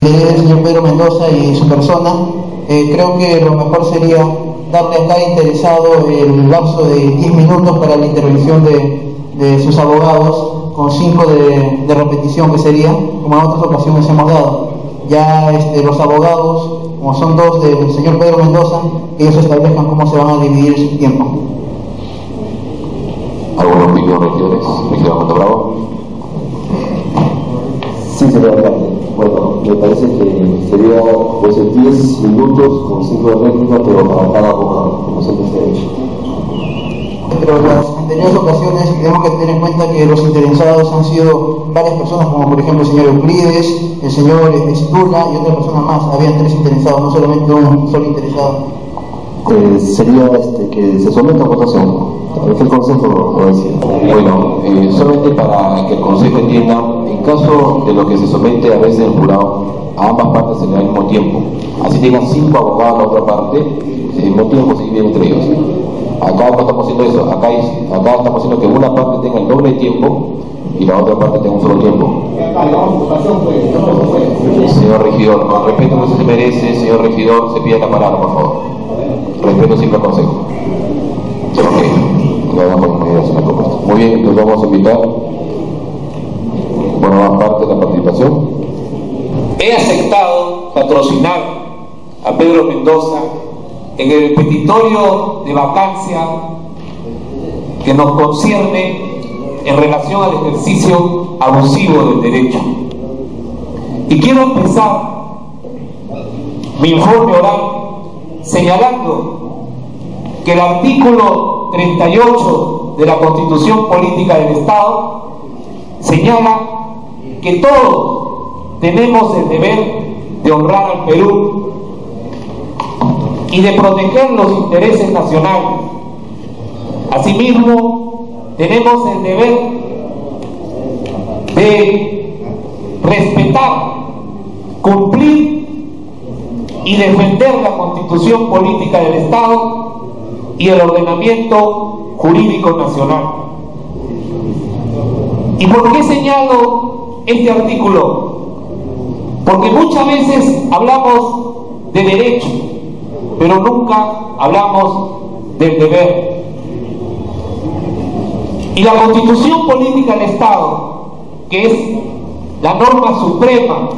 del señor Pedro Mendoza y su persona, eh, creo que lo mejor sería darle a cada interesado el lapso de 10 minutos para la intervención de, de sus abogados, con 5 de, de, repetición que sería, como en otras ocasiones hemos dado. Ya este, los abogados, como son dos del señor Pedro Mendoza, ellos establezcan cómo se van a dividir su tiempo. ¿Alguna opinión, regidores? Regidor Bravo. Sí, señor alcalde. Me parece que sería pues 10 minutos con 5 de réplica, pero para cada abogado, como siempre se ha hecho. Pero en las anteriores ocasiones tenemos que tener en cuenta que los interesados han sido varias personas, como por ejemplo el señor Euclides, el señor Estula y otra persona más. Habían tres interesados, no solamente un solo interesado. Eh, sería este, que se someta a votación. El Consejo lo decía. Bueno, eh, solamente para que el Consejo entienda, en caso de lo que se somete a veces el jurado, a ambas partes da al mismo tiempo. Así tengan cinco abogados a la otra parte, al mismo tiempo se entre ellos. Acá no estamos haciendo eso, acá, acá estamos haciendo que una parte tenga el doble tiempo y la otra parte tenga un solo tiempo. Señor regidor, con respeto que se merece, señor regidor, se pide la palabra, por favor. Respeto siempre al consejo. Muy bien, nos vamos a invitar. Más parte de la participación. He aceptado patrocinar a Pedro Mendoza en el petitorio de vacancia que nos concierne en relación al ejercicio abusivo del derecho. Y quiero empezar mi informe oral señalando que el artículo 38 de la Constitución Política del Estado señala que todos tenemos el deber de honrar al Perú y de proteger los intereses nacionales. Asimismo, tenemos el deber de respetar, cumplir y defender la constitución política del Estado y el ordenamiento jurídico nacional. ¿Y por qué señalo este artículo? Porque muchas veces hablamos de derecho, pero nunca hablamos del deber. Y la constitución política del Estado, que es la norma suprema,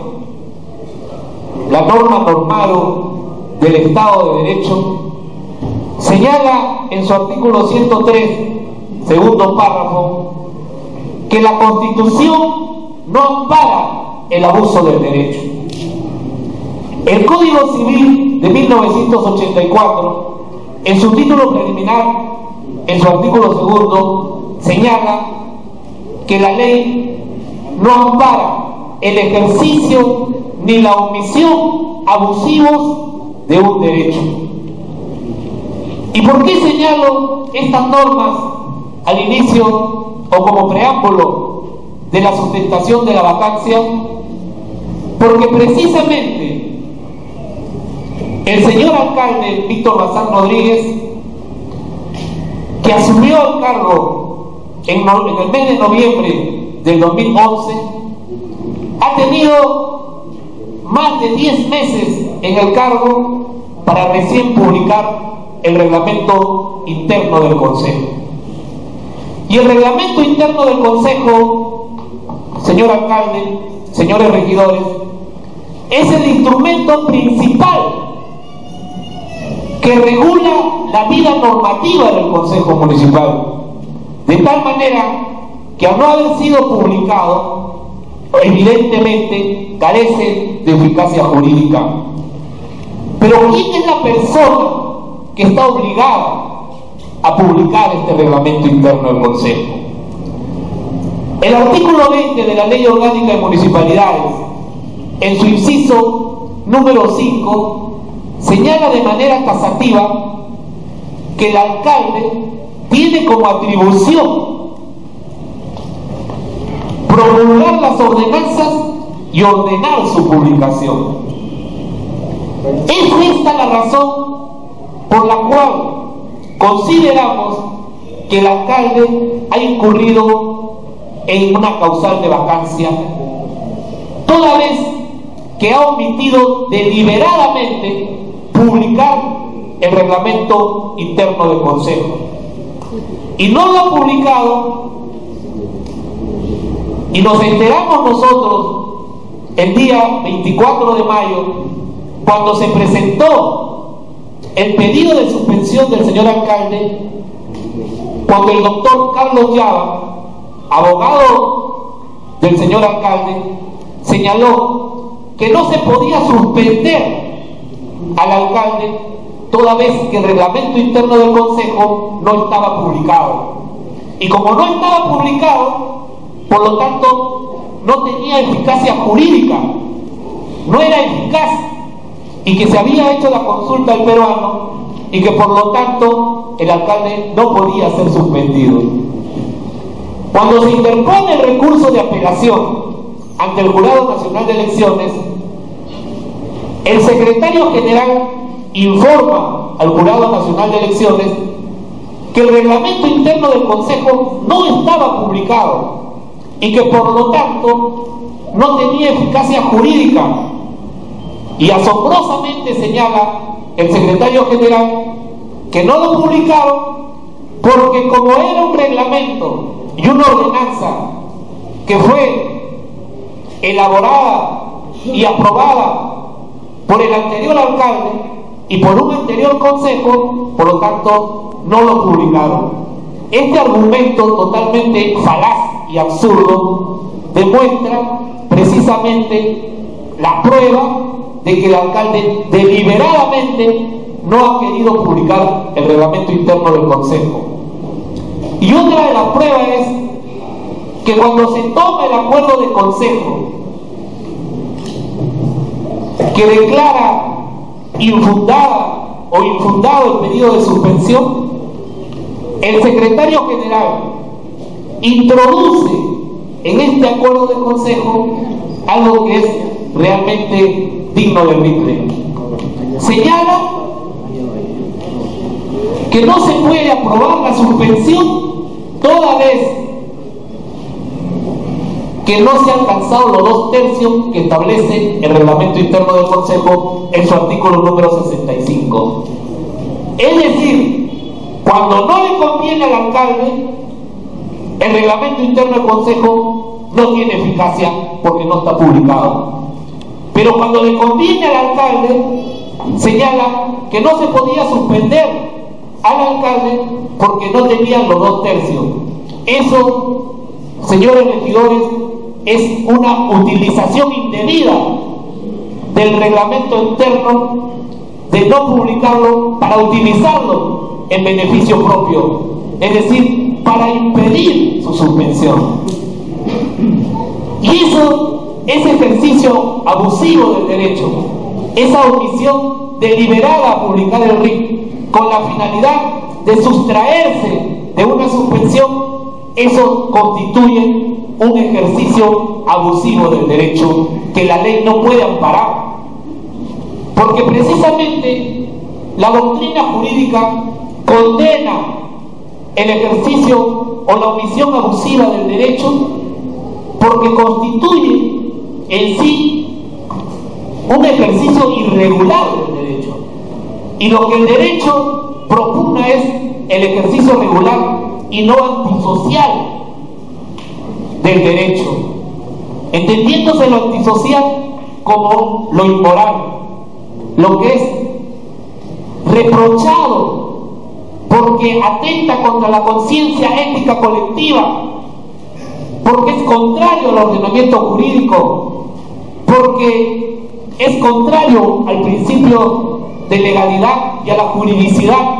la norma normal del Estado de Derecho, señala en su artículo 103, segundo párrafo, que la Constitución no ampara el abuso del derecho. El Código Civil de 1984, en su título preliminar, en su artículo segundo, señala que la ley no ampara el ejercicio ni la omisión abusivos de un derecho. ¿Y por qué señalo estas normas al inicio o como preámbulo de la sustentación de la vacancia? Porque precisamente el señor alcalde Víctor Bazán Rodríguez, que asumió el cargo en, el mes de noviembre del 2011, ha tenido más de 10 meses en el cargo para recién publicar el reglamento interno del Consejo. Y el reglamento interno del Consejo, señor alcalde, señores regidores, es el instrumento principal que regula la vida normativa del Consejo Municipal. De tal manera que al no haber sido publicado, evidentemente carece de eficacia jurídica. Pero ¿quién es la persona que está obligada a publicar este reglamento interno del Consejo? El artículo 20 de la Ley Orgánica de Municipalidades, en su inciso número 5, señala de manera tasativa que el alcalde tiene como atribución promulgar las ordenanzas y ordenar su publicación. Es esta la razón por la cual consideramos que el alcalde ha incurrido en una causal de vacancia, toda vez que ha omitido deliberadamente publicar el reglamento interno del Consejo. Y no lo ha publicado y nos enteramos nosotros el día 24 de mayo cuando se presentó el pedido de suspensión del señor alcalde, cuando el doctor Carlos Llava, abogado del señor alcalde, señaló que no se podía suspender al alcalde toda vez que el reglamento interno del Consejo no estaba publicado. Y como no estaba publicado, por lo tanto, no tenía eficacia jurídica, no era eficaz y que se había hecho la consulta al peruano y que por lo tanto el alcalde no podía ser suspendido. Cuando se interpone el recurso de apelación ante el Jurado Nacional de Elecciones, el secretario general informa al Jurado Nacional de Elecciones que el reglamento interno del Consejo no estaba publicado y que por lo tanto no tenía eficacia jurídica. Y asombrosamente señala el secretario general que no lo publicaron porque como era un reglamento y una ordenanza que fue elaborada y aprobada por el anterior alcalde y por un anterior consejo, por lo tanto no lo publicaron. Este argumento totalmente falaz y absurdo demuestra precisamente la prueba de que el alcalde deliberadamente no ha querido publicar el reglamento interno del Consejo. Y otra de las pruebas es que cuando se toma el acuerdo de Consejo que declara infundada o infundado el pedido de suspensión, el secretario general introduce en este acuerdo de consejo algo que es realmente digno de rifle. Señala que no se puede aprobar la suspensión toda vez que no se han alcanzado los dos tercios que establece el reglamento interno del Consejo en su artículo número 65. Es decir, cuando no le conviene al alcalde, el reglamento interno del Consejo no tiene eficacia porque no está publicado. Pero cuando le conviene al alcalde, señala que no se podía suspender al alcalde porque no tenían los dos tercios. Eso, señores regidores, es una utilización indebida del reglamento interno de no publicarlo para utilizarlo en beneficio propio. Es decir, para impedir su suspensión. Y eso, ese ejercicio abusivo del derecho, esa omisión deliberada a publicar el RIC con la finalidad de sustraerse de una suspensión, eso constituye un ejercicio abusivo del derecho que la ley no puede amparar. Porque precisamente la doctrina jurídica condena el ejercicio o la omisión abusiva del derecho porque constituye en sí un ejercicio irregular del derecho. Y lo que el derecho propugna es el ejercicio regular y no antisocial del derecho, entendiéndose lo antisocial como lo inmoral, lo que es reprochado porque atenta contra la conciencia ética colectiva, porque es contrario al ordenamiento jurídico, porque es contrario al principio de legalidad y a la juridicidad,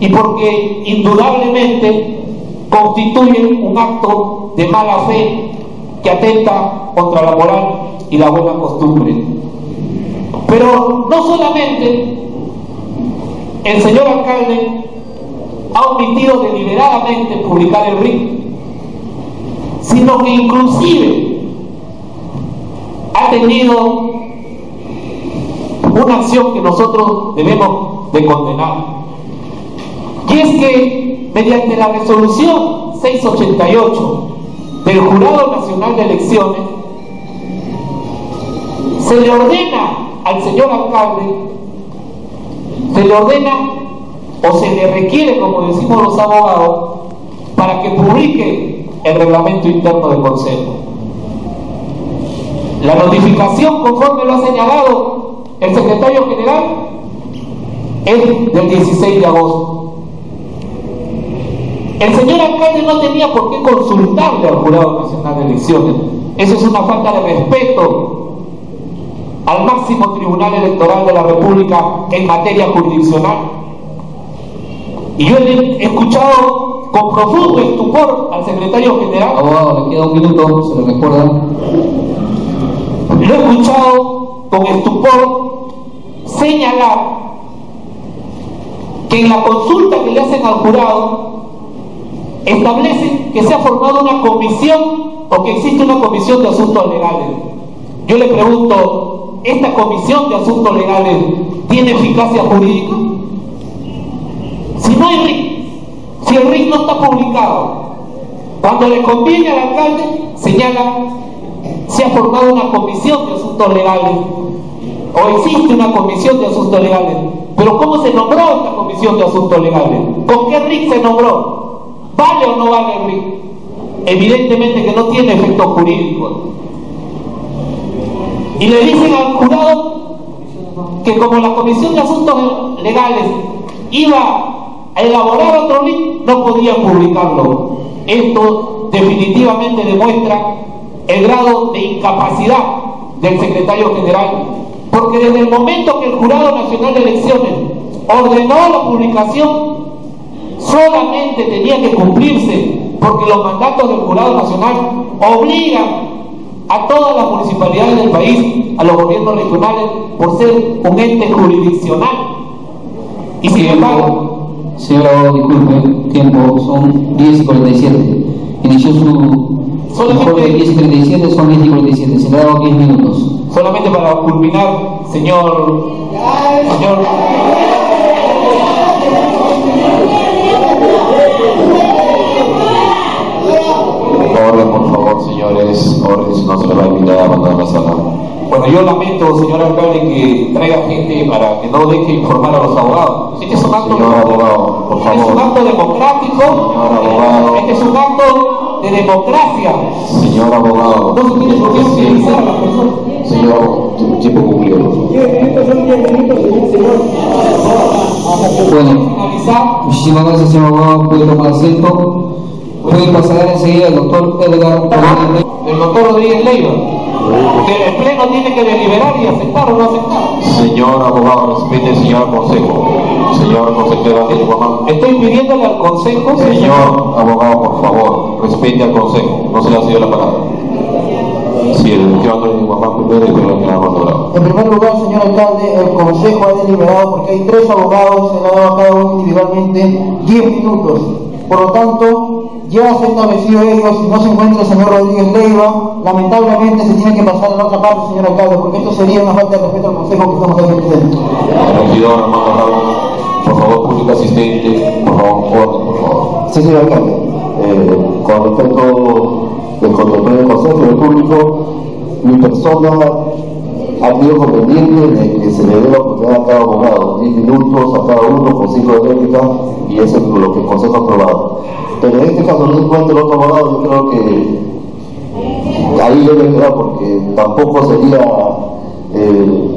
y porque indudablemente constituye un acto de mala fe que atenta contra la moral y la buena costumbre. Pero no solamente el señor alcalde ha omitido deliberadamente publicar el RIC, sino que inclusive ha tenido una acción que nosotros debemos de condenar. Y es que mediante la resolución 688 del Jurado Nacional de Elecciones se le ordena al señor alcalde, se le ordena o se le requiere, como decimos los abogados, para que publique el reglamento interno del Consejo. La notificación, conforme lo ha señalado el secretario general, es del 16 de agosto. El señor alcalde no tenía por qué consultarle al Jurado Nacional de Elecciones. Eso es una falta de respeto al máximo tribunal electoral de la República en materia jurisdiccional. Y yo he escuchado con profundo estupor al secretario general. Abogado, le queda un minuto, se lo recuerda. Lo he escuchado con estupor señalar que en la consulta que le hacen al jurado establecen que se ha formado una comisión o que existe una comisión de asuntos legales. Yo le pregunto, ¿esta comisión de asuntos legales tiene eficacia jurídica? Si no hay RIC, si el RIC no está publicado, cuando le conviene al alcalde, señala, se ha formado una comisión de asuntos legales, o existe una comisión de asuntos legales. Pero ¿cómo se nombró esta comisión de asuntos legales? ¿Con qué RIC se nombró? ¿Vale o no vale el RIC? Evidentemente que no tiene efecto jurídico. Y le dicen al jurado que como la Comisión de Asuntos Legales iba a elaborar otro RIC, no podía publicarlo. Esto definitivamente demuestra el grado de incapacidad del secretario general, porque desde el momento que el Jurado Nacional de Elecciones ordenó la publicación solamente tenía que cumplirse porque los mandatos del Jurado Nacional obligan a todas las municipalidades del país, a los gobiernos regionales, por ser un ente jurisdiccional. Y sin embargo... Señor abogado, disculpe, tiempo, son 10 y 47. Inició su Solamente de 10 y 37, son 10 y 47. Se le ha dado 10 minutos. Solamente para culminar, señor... Señor... Orden, por favor, señores. Orden, si no se le va a invitar a abandonar la sala. Bueno, yo lamento, señor alcalde, que traiga gente para que no deje informar a los abogados. Este es un acto, Señor abogado, por este es un acto democrático. Señor abogado. Este es un acto de democracia. Señor abogado. No se tiene por qué utilizar a las personas. Señor, tu- tiempo cumplido. Bueno, muchísimas gracias, señor abogado. Puede tomar asiento. Puede pasar enseguida al doctor Edgar Rodríguez. El doctor Rodríguez Leiva. Que el pleno tiene que deliberar y aceptar o no aceptar. Señor abogado, respete señor consejo. Señor consejero Ángel Guamán. Estoy pidiéndole al consejo. Señor abogado, por favor, respete al consejo. No se le ha sido la palabra. Sí, el señor Antonio Guamán primero y luego el Abogado. En primer lugar, señor alcalde, el Consejo ha deliberado porque hay tres abogados, se le ha dado a cada uno individualmente 10 minutos. Por lo tanto, ya se ha establecido ello, si no se encuentra el señor Rodríguez Leiva, lamentablemente se tiene que pasar a la otra parte, señor alcalde, porque esto sería una falta de respeto al Consejo que estamos aquí presentes. Regidor Armando Ramos, por favor, público asistente, por favor, orden, por favor. Sí, señor alcalde. Eh, con respecto del control del Consejo del Público, mi persona ha tenido conveniente de que se le dé la oportunidad a cada abogado, 10 minutos a cada uno con 5 de réplica, y eso es lo que el Consejo ha aprobado. Pero en este caso no el otro abogado, yo creo que ahí debe quedar porque tampoco sería eh,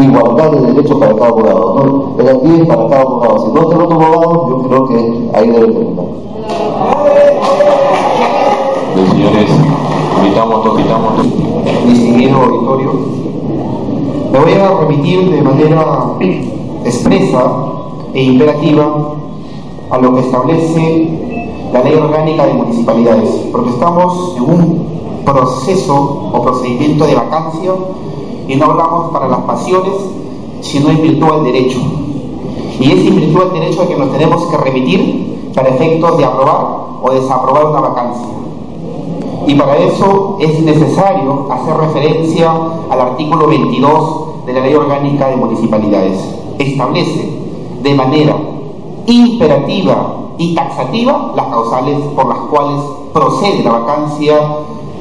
igualdad de derechos para cada abogado. ¿no? Era 10 para cada abogado. Si no está otro abogado, yo creo que ahí debe terminar. Señores, invitamos, invitamos. Distinguido auditorio, me voy a remitir de manera expresa e imperativa a lo que establece la ley orgánica de municipalidades, porque estamos en un proceso o procedimiento de vacancia y no hablamos para las pasiones, sino en virtud del derecho. Y es en virtud del derecho de que nos tenemos que remitir para efectos de aprobar o desaprobar una vacancia. Y para eso es necesario hacer referencia al artículo 22 de la Ley Orgánica de Municipalidades. Establece de manera imperativa y taxativa las causales por las cuales procede la vacancia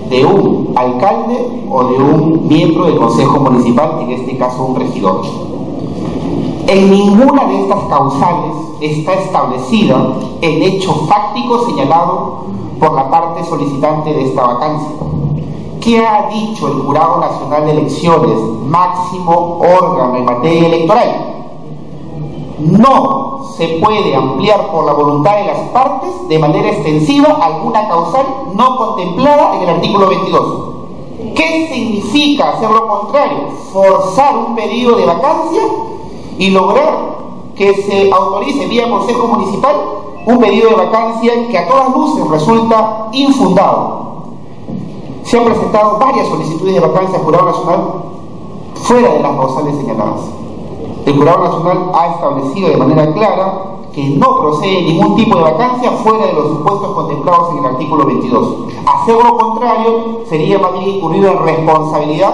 de un alcalde o de un miembro del Consejo Municipal, en este caso un regidor. En ninguna de estas causales está establecida el hecho fáctico señalado por la parte solicitante de esta vacancia. ¿Qué ha dicho el Jurado Nacional de Elecciones, máximo órgano en materia electoral? No se puede ampliar por la voluntad de las partes de manera extensiva alguna causal no contemplada en el artículo 22. ¿Qué significa hacer lo contrario? Forzar un pedido de vacancia y lograr que se autorice vía Consejo Municipal un pedido de vacancia que a todas luces resulta infundado. Se han presentado varias solicitudes de vacancia al Jurado Nacional fuera de las causales señaladas. El Jurado Nacional ha establecido de manera clara que no procede ningún tipo de vacancia fuera de los supuestos contemplados en el artículo 22. Hacer lo contrario sería más bien incurrido en responsabilidad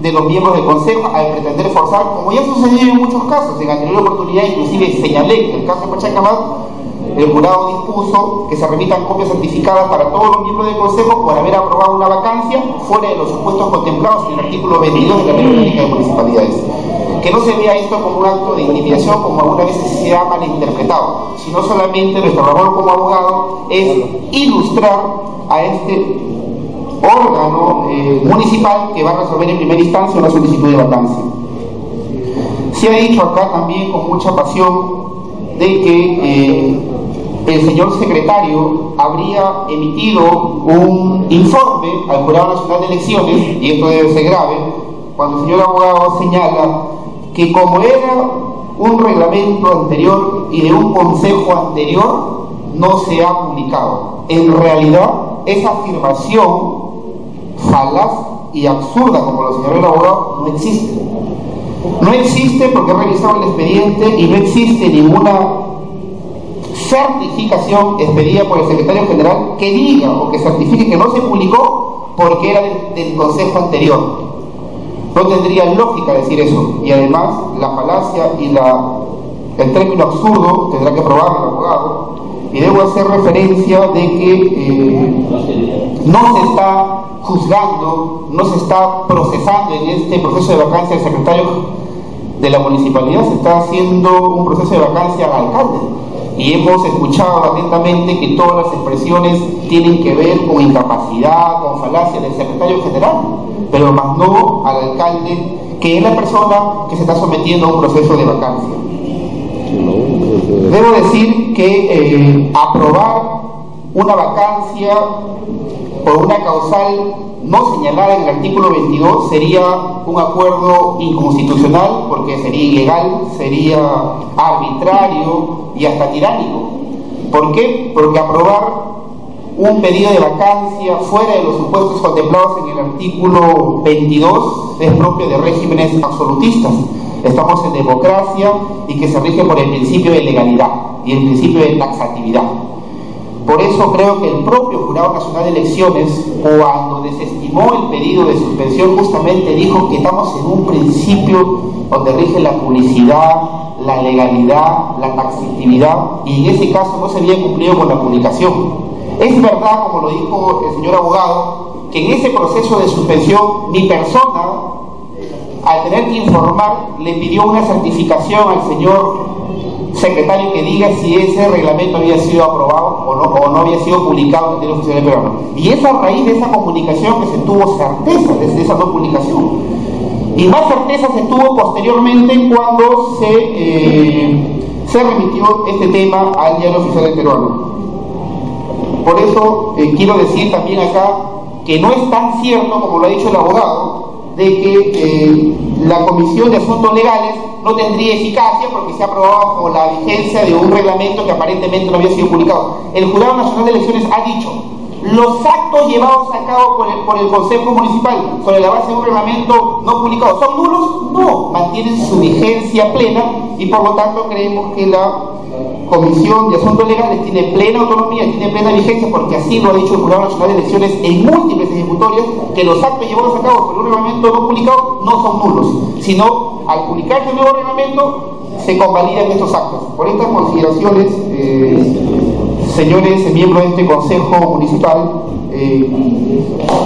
de los miembros del Consejo al pretender forzar, como ya sucedido en muchos casos, en anterior oportunidad inclusive señalé que el caso de Pachacamac, el jurado dispuso que se remitan copias certificadas para todos los miembros del Consejo por haber aprobado una vacancia fuera de los supuestos contemplados en el artículo 22 de la Ley de Municipalidades. Que no se vea esto como un acto de intimidación, como algunas veces se ha malinterpretado, sino solamente nuestro labor como abogado es ilustrar a este órgano eh, municipal que va a resolver en primera instancia una solicitud de vacancia. Se ha dicho acá también con mucha pasión de que eh, el señor secretario habría emitido un informe al Jurado Nacional de Elecciones, y esto debe ser grave, cuando el señor abogado señala que como era un reglamento anterior y de un consejo anterior, no se ha publicado. En realidad, esa afirmación falaz y absurda, como lo señaló el abogado, no existe. No existe porque he revisado el expediente y no existe ninguna certificación expedida por el secretario general que diga o que certifique que no se publicó porque era del, consejo anterior. No tendría lógica decir eso. Y además, la falacia y la, el término absurdo tendrá que probarlo el abogado. Y debo hacer referencia de que eh, no se está juzgando, no se está procesando en este proceso de vacancia del secretario de la municipalidad, se está haciendo un proceso de vacancia al alcalde. Y hemos escuchado atentamente que todas las expresiones tienen que ver con incapacidad, con falacia del secretario general, pero más no al alcalde, que es la persona que se está sometiendo a un proceso de vacancia. Debo decir que eh, aprobar una vacancia por una causal no señalada en el artículo 22 sería un acuerdo inconstitucional porque sería ilegal, sería arbitrario y hasta tiránico. ¿Por qué? Porque aprobar un pedido de vacancia fuera de los supuestos contemplados en el artículo 22 es propio de regímenes absolutistas. Estamos en democracia y que se rige por el principio de legalidad y el principio de taxatividad. Por eso creo que el propio Jurado Nacional de Elecciones, cuando desestimó el pedido de suspensión, justamente dijo que estamos en un principio donde rige la publicidad, la legalidad, la taxatividad, y en ese caso no se había cumplido con la publicación. Es verdad, como lo dijo el señor abogado, que en ese proceso de suspensión mi persona, al tener que informar, le pidió una certificación al señor secretario que diga si ese reglamento había sido aprobado o no, o no había sido publicado en el oficial de peruano. Y es a raíz de esa comunicación que se tuvo certeza de esa no publicación. Y más certeza se tuvo posteriormente cuando se, eh, se remitió este tema al diario oficial de peruano. Por eso eh, quiero decir también acá que no es tan cierto como lo ha dicho el abogado, de que eh, la Comisión de Asuntos Legales no tendría eficacia porque se ha aprobado por la vigencia de un reglamento que aparentemente no había sido publicado. El Jurado Nacional de Elecciones ha dicho, los actos llevados a cabo por el, por el Consejo Municipal sobre la base de un reglamento no publicado, ¿son nulos? No, mantienen su vigencia plena y por lo tanto creemos que la Comisión de Asuntos Legales tiene plena autonomía, tiene plena vigencia, porque así lo ha dicho el Jurado Nacional de Elecciones en múltiples ejecutorias, que los actos llevados a cabo por un reglamento no publicado no son nulos, sino al publicarse el nuevo reglamento se convalidan estos actos. Por estas consideraciones, eh, señores miembros de este Consejo Municipal, eh,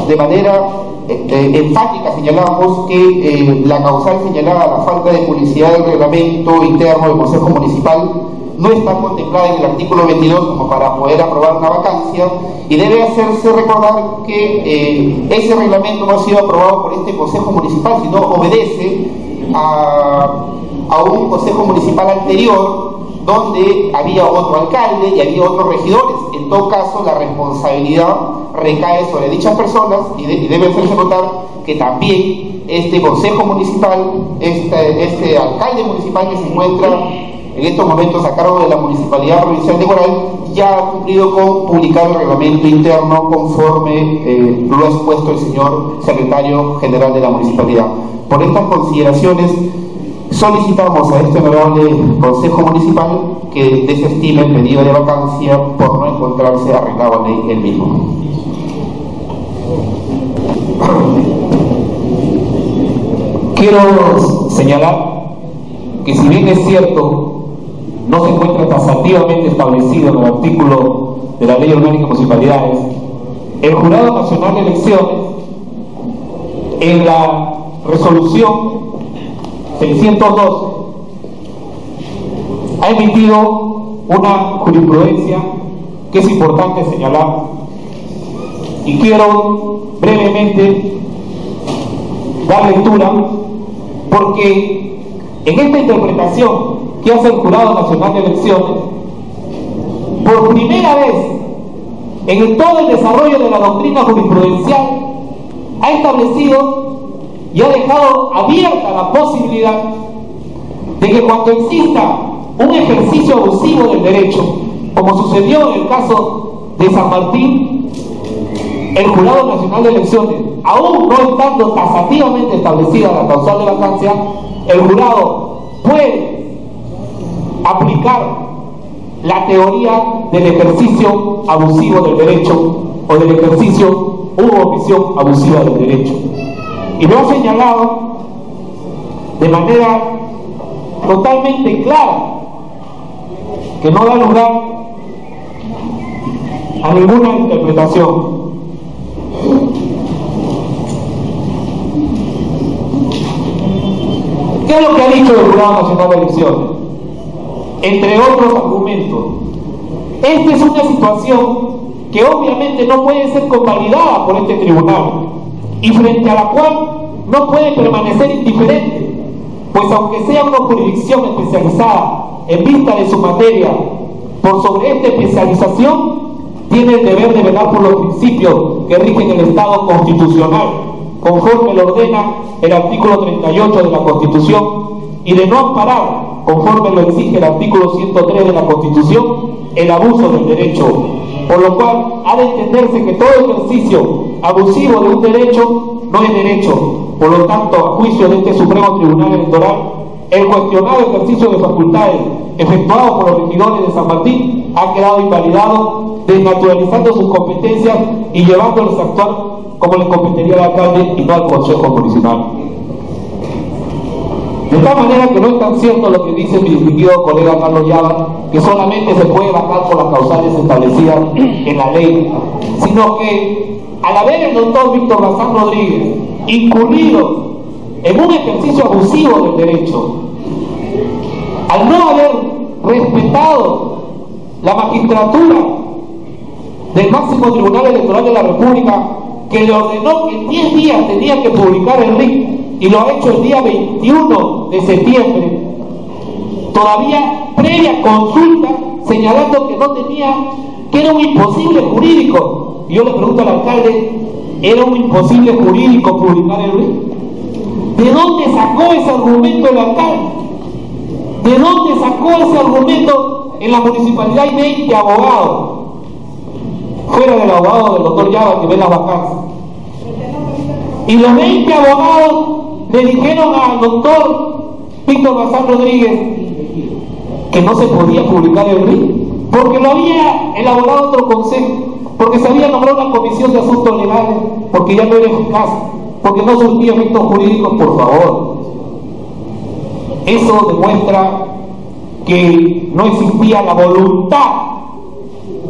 de manera este, enfática señalamos que eh, la causal señalada la falta de publicidad del reglamento interno del Consejo Municipal no está contemplada en el artículo 22 como para poder aprobar una vacancia y debe hacerse recordar que eh, ese reglamento no ha sido aprobado por este Consejo Municipal, sino obedece a, un Consejo Municipal anterior donde había otro alcalde y había otros regidores. En todo caso, la responsabilidad recae sobre dichas personas y, debe hacerse notar que también este consejo municipal, este, este alcalde municipal que se encuentra en estos momentos a cargo de la Municipalidad Provincial de Coral, ya ha cumplido con publicar el reglamento interno conforme eh, lo ha expuesto el señor secretario general de la Municipalidad. Por estas consideraciones, solicitamos a este honorable Consejo Municipal que desestime el pedido de vacancia por no encontrarse arreglado en el mismo. Quiero señalar que si bien es cierto, no se encuentra tasativamente establecido en el artículo de la Ley Orgánica de Municipalidades, el Jurado Nacional de Elecciones, en la resolución 612, ha emitido una jurisprudencia que es importante señalar. Y quiero brevemente dar lectura porque en esta interpretación que hace el Jurado Nacional de Elecciones, por primera vez en todo el desarrollo de la doctrina jurisprudencial, ha establecido y ha dejado abierta la posibilidad de que cuando exista un ejercicio abusivo del derecho, como sucedió en el caso de San Martín, el Jurado Nacional de Elecciones, aún no estando tasativamente establecida la causal de vacancia, el jurado puede aplicar la teoría del ejercicio abusivo del derecho o del ejercicio u omisión abusiva del derecho. Y lo ha señalado de manera totalmente clara, que no da lugar a ninguna interpretación. ¿Qué es lo que ha dicho el Jurado Nacional de Elecciones? Entre otros argumentos. Esta es una situación que obviamente no puede ser convalidada por este tribunal y frente a la cual no puede permanecer indiferente, pues aunque sea una jurisdicción especializada en vista de su materia, por sobre esta especialización, tiene el deber de velar por los principios que rigen el Estado constitucional, conforme lo ordena el artículo 38 de la Constitución, y de no amparar, conforme lo exige el artículo 103 de la Constitución, el abuso del derecho. Por lo cual, ha de entenderse que todo ejercicio abusivo de un derecho no es derecho. Por lo tanto, a juicio de este Supremo Tribunal Electoral, el cuestionado ejercicio de facultades efectuado por los regidores de San Martín ha quedado invalidado, desnaturalizando sus competencias y llevándolos a actuar como le competiría al alcalde y no al Consejo Municipal. De tal manera que no es tan cierto lo que dice mi distinguido colega Carlos Llava, que solamente se puede bajar por las causales establecidas en la ley, sino que al haber el doctor Víctor Bazán Rodríguez incurrido en un ejercicio abusivo del derecho, al no haber respetado la magistratura del máximo tribunal electoral de la República, que le ordenó que en 10 días tenía que publicar el RIC y lo ha hecho el día 21 de septiembre, todavía previa consulta señalando que no tenía, que era un imposible jurídico. Y yo le pregunto al alcalde, ¿era un imposible jurídico publicar el RIC? ¿De dónde sacó ese argumento el alcalde? ¿De dónde sacó ese argumento en la municipalidad y 20 abogados? Fuera del abogado del doctor Llava que ve las vacancias. Y los 20 abogados le dijeron al doctor Víctor Bazán Rodríguez que no se podía publicar el RIC, porque lo había elaborado otro consejo, porque se había nombrado una comisión de asuntos legales, porque ya no era eficaz, porque no surtía efectos jurídicos, por favor. Eso demuestra que no existía la voluntad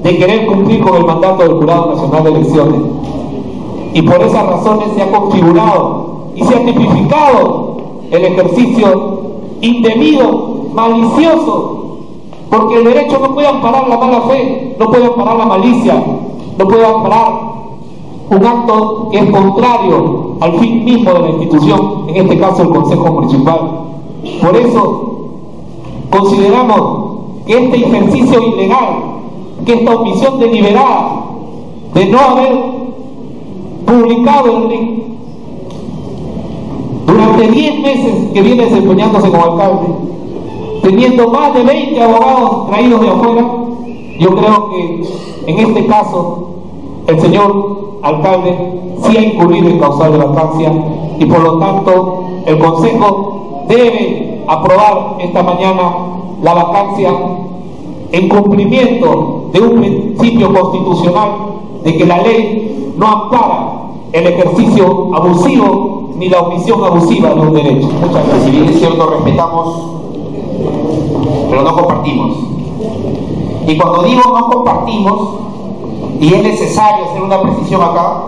de querer cumplir con el mandato del Jurado Nacional de Elecciones. y por esas razones se ha configurado y se ha tipificado el ejercicio indebido, malicioso, porque el derecho no puede amparar la mala fe, no puede amparar la malicia, no puede amparar un acto que es contrario al fin mismo de la institución, en este caso el Consejo Municipal. Por eso consideramos que este ejercicio ilegal, que esta omisión deliberada de no haber publicado el durante 10 meses que viene desempeñándose como alcalde, teniendo más de 20 abogados traídos de afuera, yo creo que en este caso el señor alcalde sí ha incurrido en causal de vacancia y por lo tanto el Consejo debe aprobar esta mañana la vacancia en cumplimiento de un principio constitucional de que la ley no ampara el ejercicio abusivo ni la omisión abusiva de un derecho. Muchas gracias. Si bien es cierto, respetamos, pero no compartimos. Y cuando digo no compartimos, y es necesario hacer una precisión acá,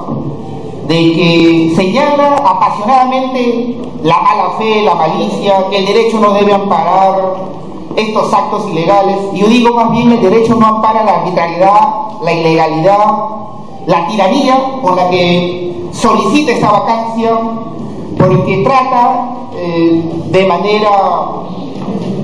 de que señala apasionadamente la mala fe, la malicia, que el derecho no debe amparar estos actos ilegales. Y yo digo más bien el derecho no ampara la arbitrariedad, la ilegalidad, la tiranía con la que solicita esta vacancia, porque trata eh, de manera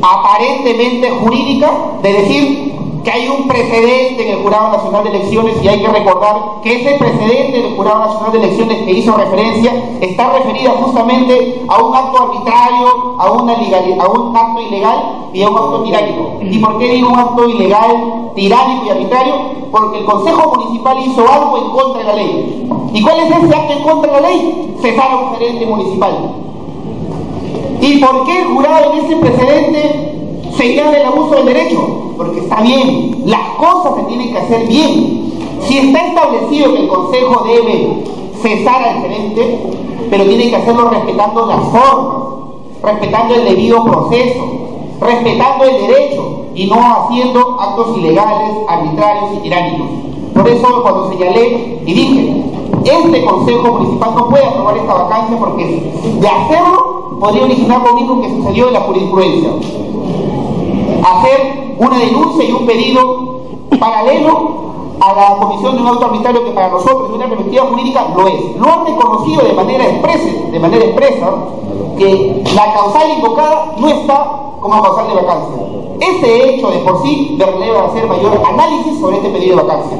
aparentemente jurídica de decir que hay un precedente en el Jurado Nacional de Elecciones y hay que recordar que ese precedente del Jurado Nacional de Elecciones que hizo referencia está referida justamente a un acto arbitrario, a, una a un acto ilegal y a un acto tiránico. ¿Y por qué digo un acto ilegal, tiránico y arbitrario? Porque el Consejo Municipal hizo algo en contra de la ley. ¿Y cuál es ese acto en contra de la ley? Cesar a un gerente municipal. ¿Y por qué el jurado en ese precedente señala el abuso del derecho? porque está bien, las cosas se tienen que hacer bien. Si está establecido que el Consejo debe cesar al gerente, pero tiene que hacerlo respetando las formas, respetando el debido proceso, respetando el derecho y no haciendo actos ilegales, arbitrarios y tiránicos. Por eso cuando señalé y dije, este Consejo Municipal no puede aprobar esta vacancia porque de hacerlo podría originar lo mismo que sucedió en la jurisprudencia. Hacer una denuncia y un pedido paralelo a la comisión de un auto arbitrario que para nosotros de una perspectiva jurídica lo es. Lo han reconocido de manera expresa, de manera expresa que la causal invocada no está como causal de vacancia. Ese hecho de por sí debe hacer mayor análisis sobre este pedido de vacancia.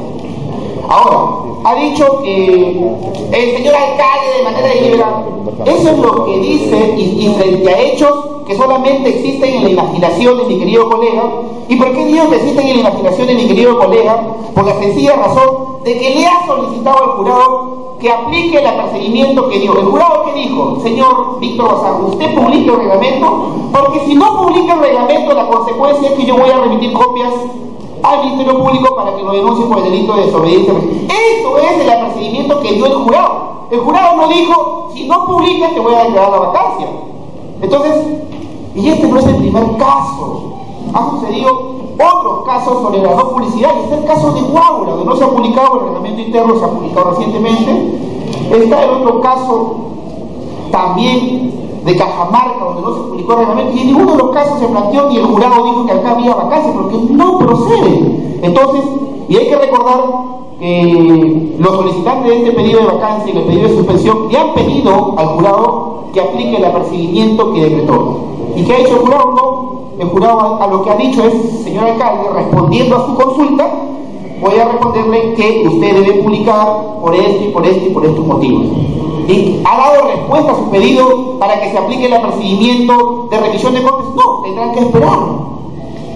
Ahora, ha dicho que el señor alcalde de manera deliberada, eso es lo que dice y, y frente a hechos que solamente existen en la imaginación de mi querido colega. ¿Y por qué digo que existen en la imaginación de mi querido colega? Por la sencilla razón de que le ha solicitado al jurado que aplique el apercibimiento que dio. El jurado que dijo, señor Víctor Bazán, usted publique el reglamento, porque si no publica el reglamento, la consecuencia es que yo voy a remitir copias al Ministerio Público para que lo denuncie por el delito de desobediencia. Eso es el apercibimiento que dio el jurado. El jurado no dijo, si no publicas te voy a declarar la vacancia. Entonces, y este no es el primer caso. Han sucedido otros casos sobre la no publicidad. Está el caso de Guaura, donde no se ha publicado el reglamento interno, se ha publicado recientemente. Está el otro caso también de Cajamarca, donde no se publicó el reglamento, y en ninguno de los casos se planteó y el jurado dijo que acá había vacancia, porque no procede. Entonces, y hay que recordar que los solicitantes de este pedido de vacancia y el pedido de suspensión le han pedido al jurado que aplique el apercibimiento que decretó. ¿Y qué ha hecho el jurado? El jurado a, lo que ha dicho es, señor alcalde, respondiendo a su consulta, voy a responderle que usted debe publicar por este y por este y por estos motivos. ¿Y ha dado respuesta a su pedido para que se aplique el apercibimiento de revisión de copias? No, tendrán que esperar.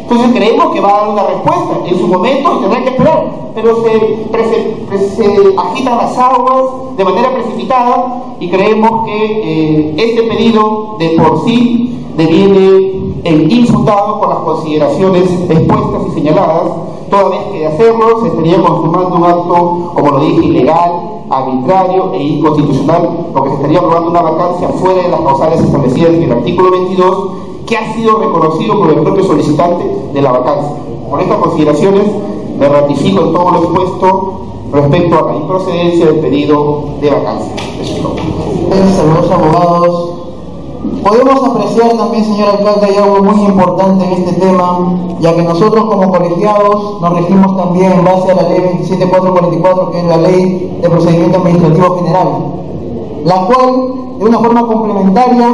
Entonces creemos que va a dar una respuesta en su momento y tendrán que esperar. Pero se, se agitan las aguas de manera precipitada y creemos que eh, este pedido de por sí deviene el infundado por las consideraciones expuestas y señaladas, toda vez que de hacerlo se estaría consumando un acto, como lo dije, ilegal, arbitrario e inconstitucional, porque se estaría aprobando una vacancia fuera de las causales establecidas en el artículo 22, que ha sido reconocido por el propio solicitante de la vacancia. Con estas consideraciones me ratifico en todo lo expuesto respecto a la improcedencia del pedido de vacancia. Saludos abogados. Podemos apreciar también, señor alcalde, hay algo muy importante en este tema, ya que nosotros como colegiados nos regimos también en base a la ley 27444, que es la ley de procedimiento administrativo general, la cual, de una forma complementaria,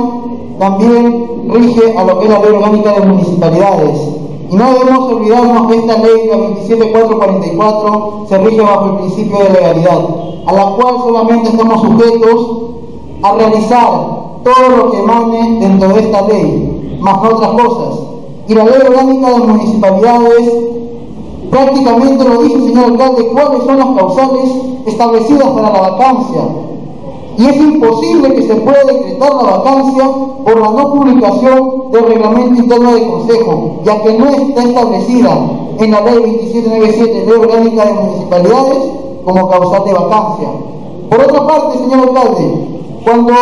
también rige a lo que es la ley orgánica de municipalidades. Y no debemos olvidarnos que esta ley, la 27444, se rige bajo el principio de legalidad, a la cual solamente estamos sujetos a realizar todo lo que emane dentro de esta ley, más otras cosas. Y la ley orgánica de municipalidades prácticamente lo dice, señor alcalde, cuáles son las causales establecidas para la vacancia. Y es imposible que se pueda decretar la vacancia por la no publicación del reglamento interno de consejo, ya que no está establecida en la ley 2797, ley orgánica de municipalidades, como causal de vacancia. Por otra parte, señor alcalde, cuando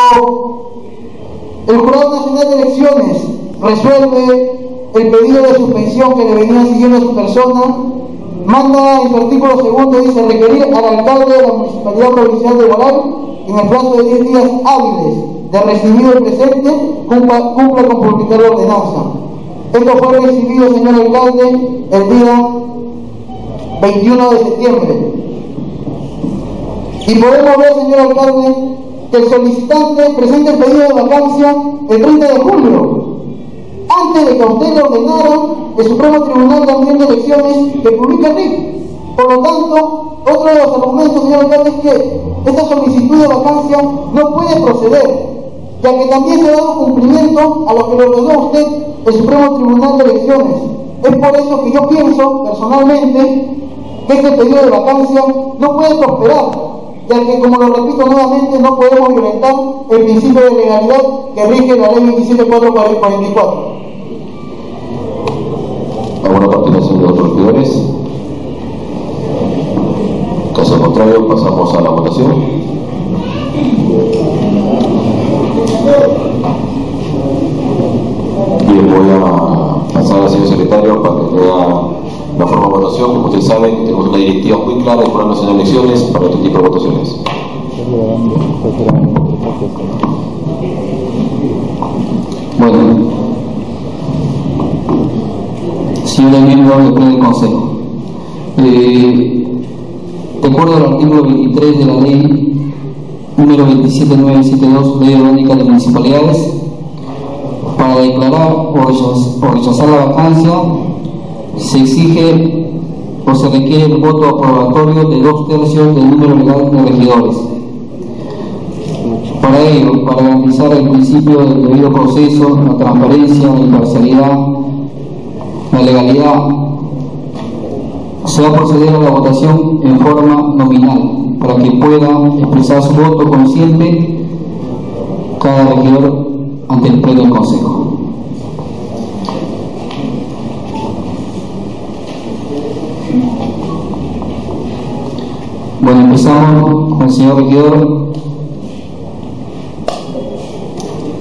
el Jurado Nacional de Elecciones resuelve el pedido de suspensión que le venía siguiendo a su persona, manda en su artículo segundo, dice requerir al alcalde de la Municipalidad Provincial de Guaral en el plazo de 10 días hábiles de recibido el presente, cumpla, cumpla con publicar la ordenanza. Esto fue recibido, señor alcalde, el día 21 de septiembre. Y podemos ver, señor alcalde, que el solicitante presente el pedido de vacancia el 30 de julio, antes de que usted le ordenara el Supremo Tribunal de Elecciones que publique el RIC. Por lo tanto, otro de los argumentos, señor alcalde, es que esta solicitud de vacancia no puede proceder, ya que también se ha dado cumplimiento a lo que le ordenó usted el Supremo Tribunal de Elecciones. Es por eso que yo pienso, personalmente, que este pedido de vacancia no puede prosperar, ya que, como lo repito nuevamente, no podemos violentar el principio de legalidad que rige la ley 27444. ¿Alguna participación de otros regidores? Caso contrario, pasamos a la votación. Bien, voy a pasar al señor secretario para que lea la forma de votación. Como ustedes saben, tenemos una directiva muy clara de Jurado Nacional de Elecciones para este tipo de votaciones. Bueno, señores miembros del Consejo, eh, de acuerdo al artículo 23 de la ley número 27972, Ley Orgánica de Municipalidades, para declarar o rechazar la vacancia se exige o se requiere el voto aprobatorio de dos tercios del número legal de regidores. Para ello, para garantizar el principio del debido proceso, la transparencia, la imparcialidad, la legalidad, se va a proceder a la votación en forma nominal para que pueda expresar su voto consciente cada regidor ante el pleno del Consejo. Bueno, empezamos con el señor regidor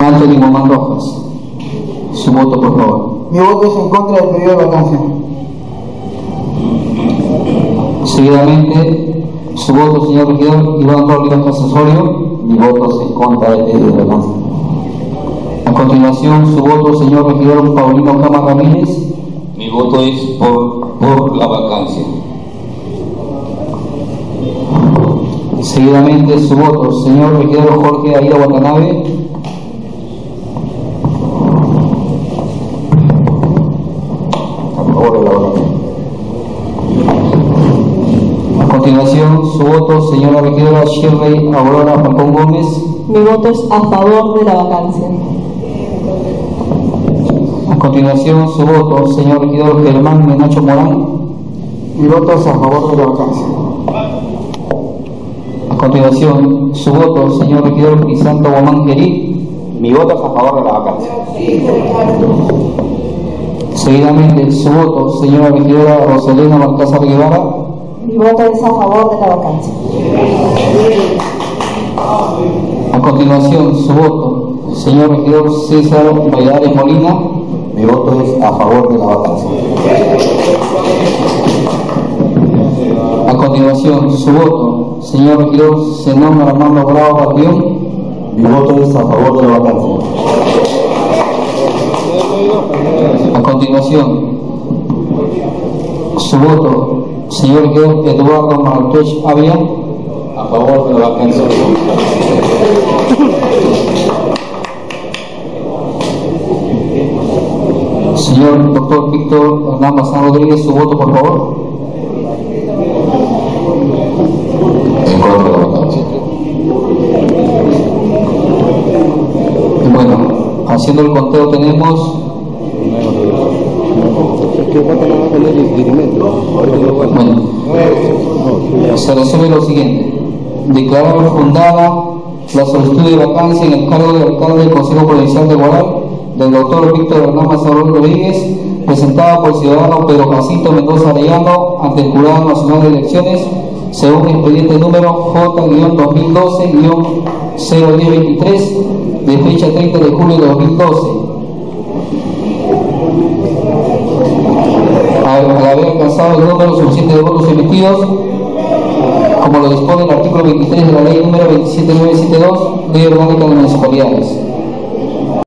Anthony Momán Rojas. Su voto, por favor. Mi voto es en contra del pedido de vacancia. Seguidamente, su voto, señor regidor Iván Rodríguez Asesorio. Mi voto es en contra del pedido de vacancia. A continuación, su voto, señor regidor Paulino Cama Ramírez. Mi voto es por, por la vacancia. Seguidamente, su voto, señor regidor Jorge Aida Watanabe. A favor de la vacancia. A continuación, su voto, señora regidora Shirley Aurora Falcón Gómez. Mi voto es a favor de la vacancia. A continuación, su voto, señor regidor Germán Menacho Morán. Mi voto es a favor de la vacancia. A continuación, su voto, señor regidor Crisanto Guamán Querí. Mi voto es a favor de la vacancia. Seguidamente, su voto, señora regidora Rosalena Balcázar Guevara. Mi voto es a favor de la vacancia. A continuación, su voto, señor regidor César Valladares Molina. Mi voto es a favor de la vacancia. A continuación, su voto. Señor regidor, se nombra Armando Bravo Bastión. Mi voto es a favor de la vacancia. A continuación, su voto. Señor Eduardo Martech Avia. A favor de la vacancia. Señor doctor Víctor Hernán Bazán Rodríguez, su voto, por favor. Haciendo el conteo tenemos Bueno, se resuelve lo siguiente. Declarar fundada la solicitud de vacancia en el cargo de alcalde del Consejo Provincial de Guaral del doctor Víctor Hernán Mazarón Rodríguez, presentada por el ciudadano Pedro Jacinto Mendoza Arellano ante el Jurado Nacional de Elecciones, según expediente número J-2012-01023 de fecha 30 de julio de 2012 al haber alcanzado el número suficiente de votos emitidos, como lo dispone el artículo 23 de la ley número 27972, Ley Orgánica de Municipalidades.